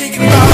thinking about